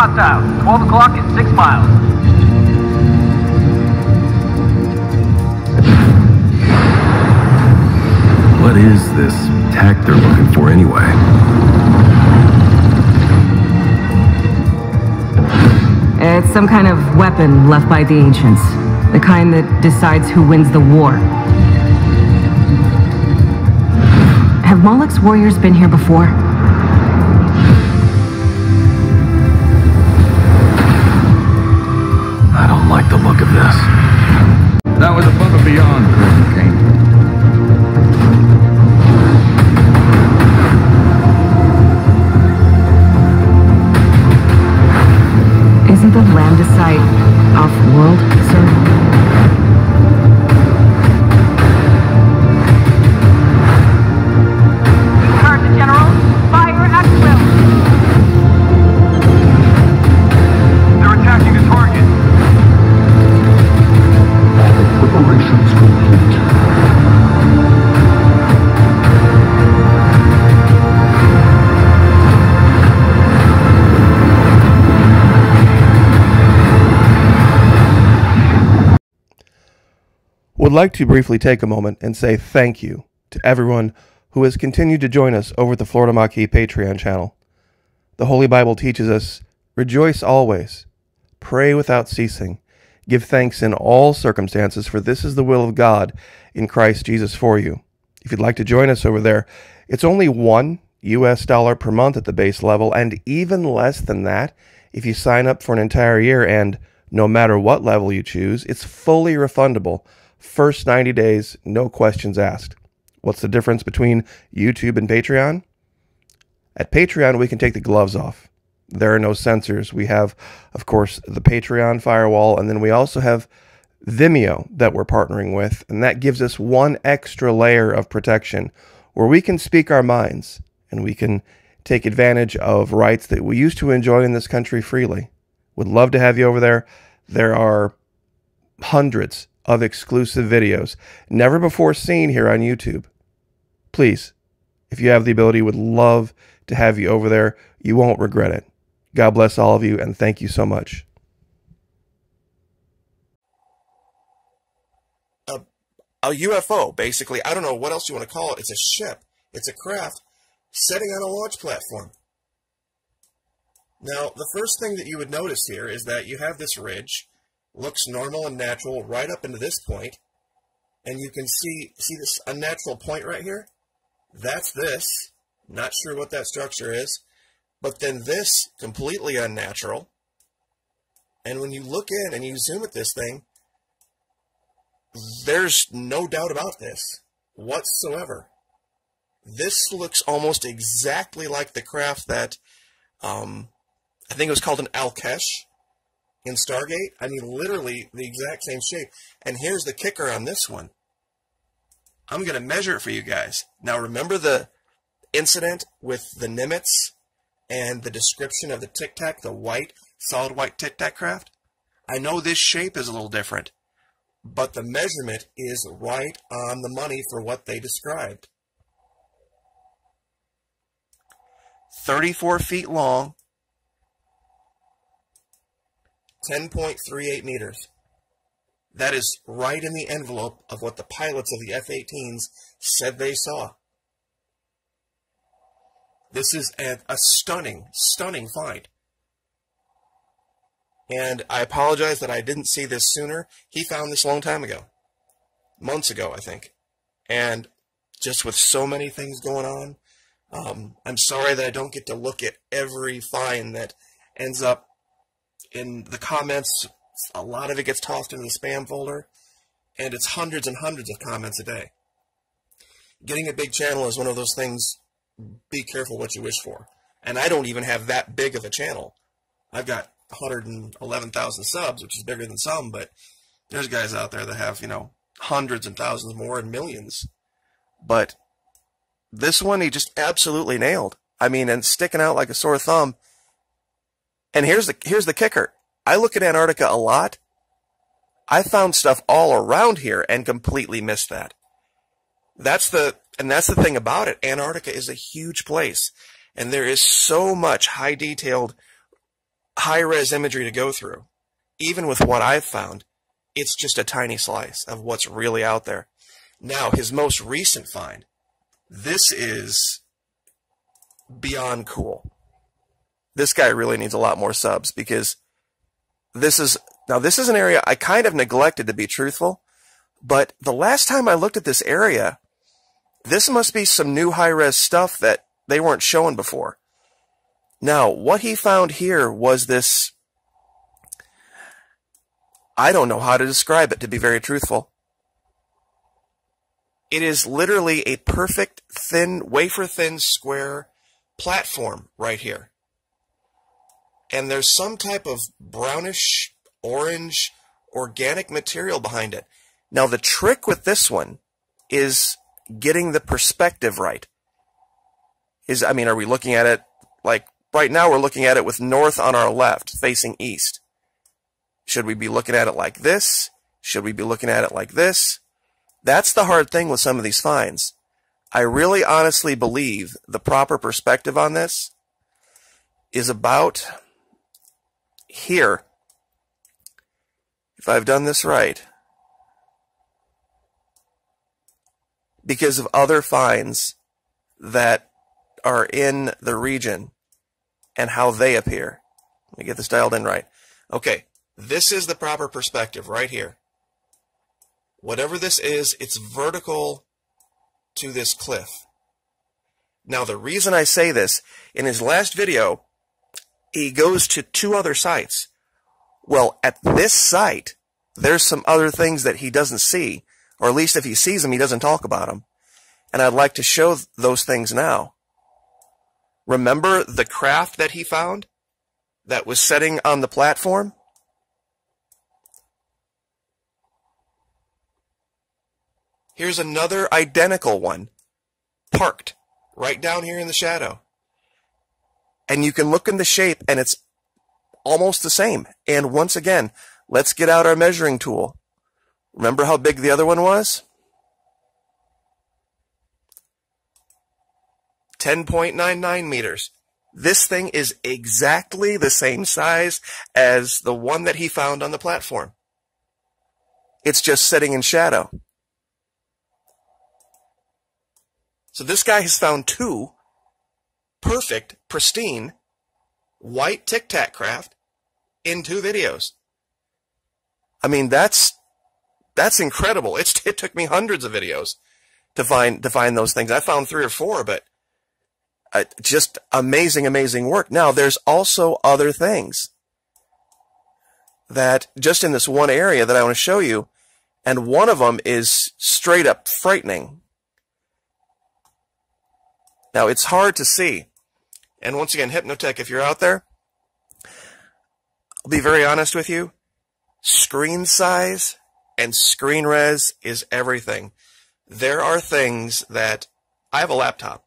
hostile. 12 o'clock and 6 miles. What is this tech they're looking for anyway? It's some kind of weapon left by the ancients. The kind that decides who wins the war. Have Moloch's warriors been here before? Would like to briefly take a moment and say thank you to everyone who has continued to join us over at the Florida Maquis Patreon channel. The Holy Bible teaches us rejoice always, pray without ceasing, give thanks in all circumstances, for this is the will of God in Christ Jesus for you. If you'd like to join us over there, it's only one US dollar per month at the base level, and even less than that if you sign up for an entire year. And no matter what level you choose, it's fully refundable. First 90 days, no questions asked. What's the difference between YouTube and Patreon? At Patreon, we can take the gloves off. There are no censors. We have, of course, the Patreon firewall, and then we also have Vimeo that we're partnering with, and that gives us one extra layer of protection where we can speak our minds and we can take advantage of rights that we used to enjoy in this country freely. Would love to have you over there. There are hundreds of exclusive videos never before seen here on YouTube. Please, if you have the ability, would love to have you over there. You won't regret it. God bless all of you, and thank you so much. a, a UFO, basically. I don't know what else you want to call it. It's a ship. It's a craft setting on a launch platform. Now, the first thing that you would notice here is that you have this ridge, looks normal and natural right up into this point, and you can see see this unnatural point right here. That's this. Not sure what that structure is, but then this completely unnatural. And when you look in and you zoom at this thing, there's no doubt about this whatsoever. This looks almost exactly like the craft that um, I think it was called an Al'kesh in Stargate. I mean, literally the exact same shape. And here's the kicker on this one. I'm going to measure it for you guys. Now, remember the incident with the Nimitz and the description of the Tic Tac, the white, solid white Tic Tac craft? I know this shape is a little different, but the measurement is right on the money for what they described. 34 feet long, 10.38 meters. That is right in the envelope of what the pilots of the F 18s said they saw. This is a, a stunning, stunning find. And I apologize that I didn't see this sooner. He found this a long time ago. Months ago, I think. And just with so many things going on, um, I'm sorry that I don't get to look at every find that ends up in the comments. A lot of it gets tossed into the spam folder, and it's hundreds and hundreds of comments a day. Getting a big channel is one of those things, be careful what you wish for. And I don't even have that big of a channel. I've got 111,000 subs, which is bigger than some, but there's guys out there that have, you know, hundreds and thousands more and millions. But this one he just absolutely nailed. I mean, and sticking out like a sore thumb. And here's the here's the kicker. I look at Antarctica a lot. I found stuff all around here and completely missed that. That's the and that's the thing about it. Antarctica is a huge place and there is so much high detailed high res imagery to go through. Even with what I've found, it's just a tiny slice of what's really out there. Now, his most recent find, this is beyond cool. This guy really needs a lot more subs because this is now this is an area I kind of neglected to be truthful, but the last time I looked at this area, this must be some new high res stuff that they weren't showing before. Now, what he found here was this I don't know how to describe it to be very truthful. It is literally a perfect thin, wafer thin square platform right here. And there's some type of brownish, orange, organic material behind it. Now, the trick with this one is getting the perspective right. Is, I mean, are we looking at it like right now we're looking at it with north on our left facing east. Should we be looking at it like this? Should we be looking at it like this? That's the hard thing with some of these finds. I really honestly believe the proper perspective on this is about here. If I've done this right. Because of other finds that are in the region and how they appear. Let me get this dialed in right. Okay, this is the proper perspective right here. Whatever this is, it's vertical to this cliff. Now, the reason I say this, in his last video, he goes to two other sites. Well, at this site, there's some other things that he doesn't see, or at least if he sees them, he doesn't talk about them. And I'd like to show those things now. Remember the craft that he found that was setting on the platform? Here's another identical one, parked right down here in the shadow. And you can look in the shape and it's almost the same. And once again, let's get out our measuring tool. Remember how big the other one was? 10.99 meters. This thing is exactly the same size as the one that he found on the platform. It's just sitting in shadow. So this guy has found two perfect, pristine, white Tic Tac craft in two videos. I mean, that's that's incredible. It's it took me hundreds of videos to find to find those things. I found three or four, but uh, just amazing, amazing work. Now, there's also other things that just in this one area that I want to show you, and one of them is straight up frightening. Now, it's hard to see. And once again, Hypnotech, if you're out there, I'll be very honest with you. Screen size and screen res is everything. There are things that I have a laptop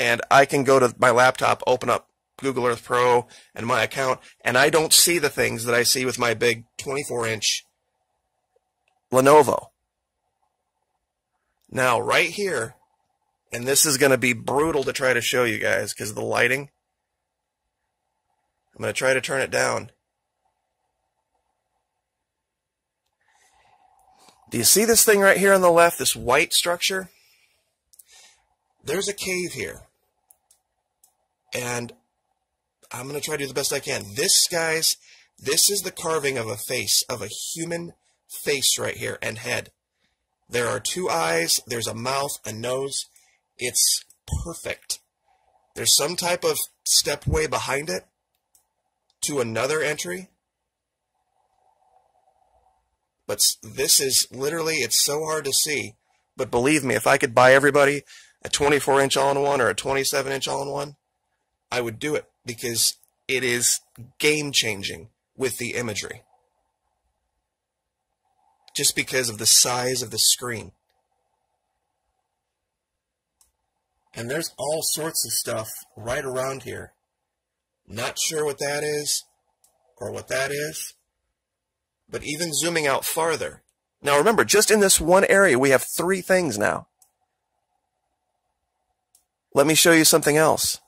and I can go to my laptop, open up Google Earth Pro and my account, and I don't see the things that I see with my big 24 inch Lenovo. Now, right here, and this is going to be brutal to try to show you guys because of the lighting. I'm going to try to turn it down. Do you see this thing right here on the left, this white structure? There's a cave here. And I'm going to try to do the best I can. This, guys, this is the carving of a face, of a human face right here and head. There are two eyes, there's a mouth, a nose, it's perfect. There's some type of stepway behind it to another entry. But this is literally, it's so hard to see. But believe me, if I could buy everybody a 24 inch all in one or a 27 inch all in one, I would do it because it is game changing with the imagery. Just because of the size of the screen. And there's all sorts of stuff right around here. Not sure what that is or what that is. But even zooming out farther. Now remember, just in this one area, we have three things now. Let me show you something else.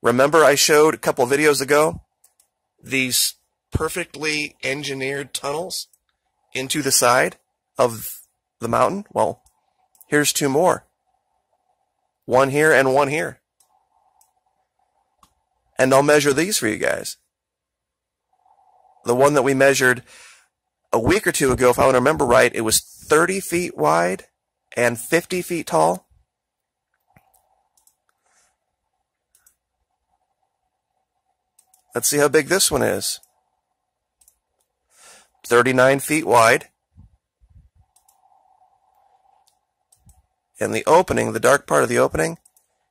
Remember I showed a couple videos ago these perfectly engineered tunnels into the side of the mountain? Well, here's two more. One here and one here. And I'll measure these for you guys. The one that we measured a week or two ago, if I remember right, it was 30 feet wide and 50 feet tall. Let's see how big this one is. 39 feet wide. And the opening, the dark part of the opening,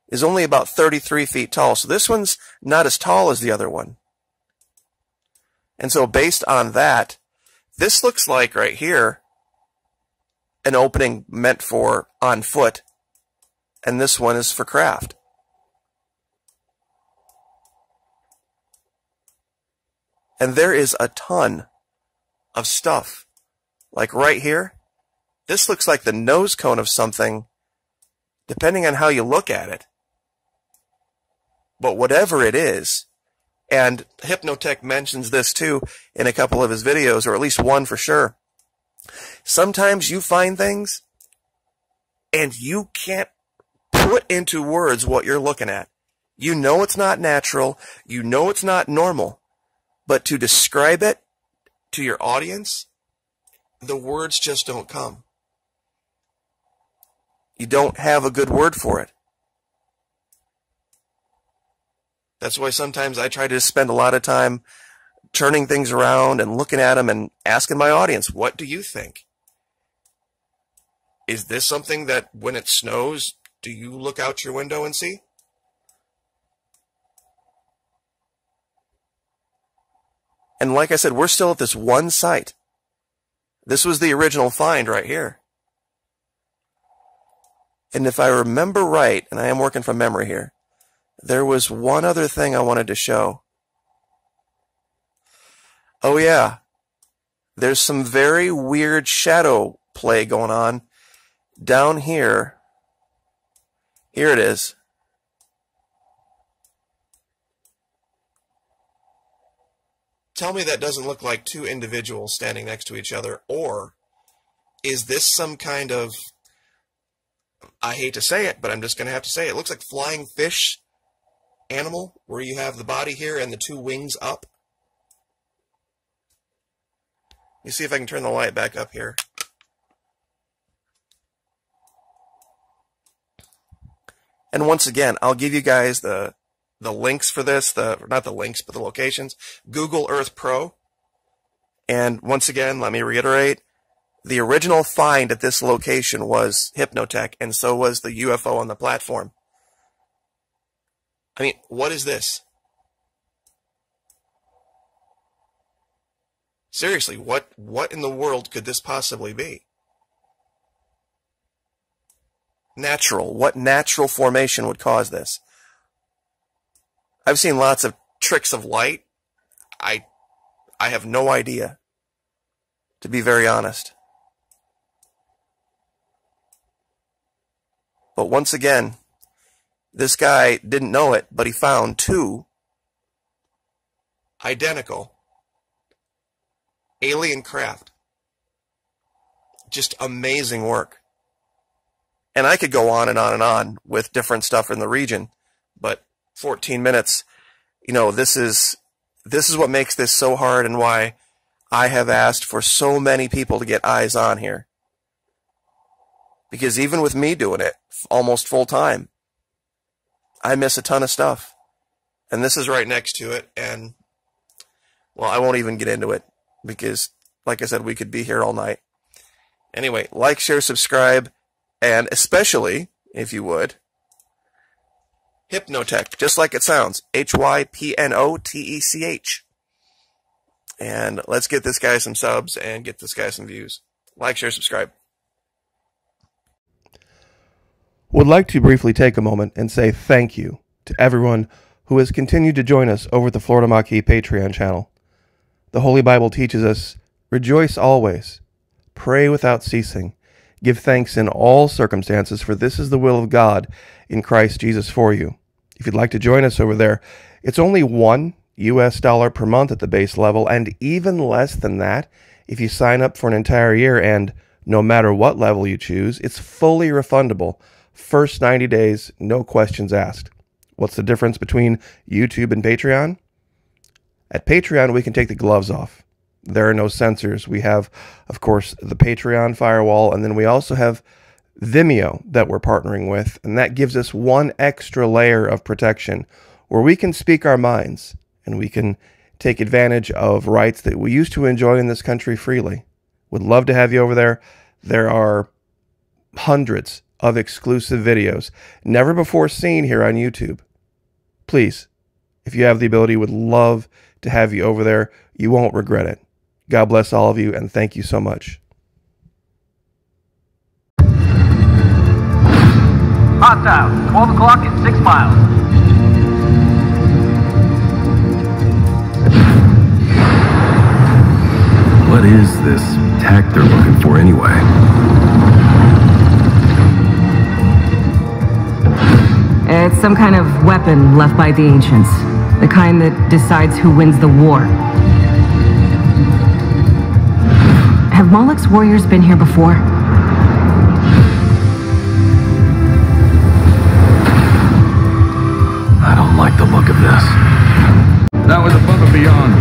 is only about 33 feet tall. So this one's not as tall as the other one. And so based on that, this looks like right here an opening meant for on foot, and this one is for craft. And there is a ton of stuff. Like right here, this looks like the nose cone of something, depending on how you look at it. But whatever it is, and Hypnotech mentions this too in a couple of his videos, or at least one for sure. Sometimes you find things and you can't put into words what you're looking at. You know it's not natural. You know it's not normal. But to describe it to your audience, the words just don't come. You don't have a good word for it. That's why sometimes I try to spend a lot of time turning things around and looking at them and asking my audience, what do you think? Is this something that when it snows, do you look out your window and see? And like I said, we're still at this one site. This was the original find right here. And if I remember right, and I am working from memory here, there was one other thing I wanted to show. Oh yeah. There's some very weird shadow play going on down here. Here it is. Tell me that doesn't look like two individuals standing next to each other, or is this some kind of I hate to say it, but I'm just going to have to say it. it looks like flying fish animal where you have the body here and the two wings up. Let me see if I can turn the light back up here. And once again, I'll give you guys the the links for this, the not the links, but the locations. Google Earth Pro. And once again, let me reiterate, the original find at this location was Hypnotech, and so was the UFO on the platform. I mean, what is this? Seriously, what what in the world could this possibly be? Natural. What natural formation would cause this? I've seen lots of tricks of light. I I have no idea. To be very honest. But once again, this guy didn't know it, but he found two identical alien craft. Just amazing work. And I could go on and on and on with different stuff in the region, but 14 minutes, you know, this is this is what makes this so hard and why I have asked for so many people to get eyes on here. Because even with me doing it almost full time, I miss a ton of stuff. And this is right next to it. And, well, I won't even get into it because, like I said, we could be here all night. Anyway, like, share, subscribe, and especially, if you would, Hypnotech, just like it sounds. H Y P N O T E C H. And let's get this guy some subs and get this guy some views. Like, share, subscribe. Would like to briefly take a moment and say thank you to everyone who has continued to join us over the Florida Maquis Patreon channel. The Holy Bible teaches us rejoice always, pray without ceasing, give thanks in all circumstances, for this is the will of God in Christ Jesus for you. If you'd like to join us over there, it's only one US dollar per month at the base level, and even less than that if you sign up for an entire year. And no matter what level you choose, it's fully refundable. First 90 days, no questions asked. What's the difference between YouTube and Patreon? At Patreon, we can take the gloves off. There are no censors. We have, of course, the Patreon firewall, and then we also have Vimeo that we're partnering with, and that gives us one extra layer of protection where we can speak our minds and we can take advantage of rights that we used to enjoy in this country freely. Would love to have you over there. There are hundreds of exclusive videos never before seen here on YouTube. Please, if you have the ability, would love to have you over there. You won't regret it. God bless all of you, and thank you so much. Hostile. 12 o'clock and 6 miles. What is this tech they're looking for anyway? It's some kind of weapon left by the ancients. The kind that decides who wins the war. Have Moloch's warriors been here before? I don't like the look of this. That was above and beyond,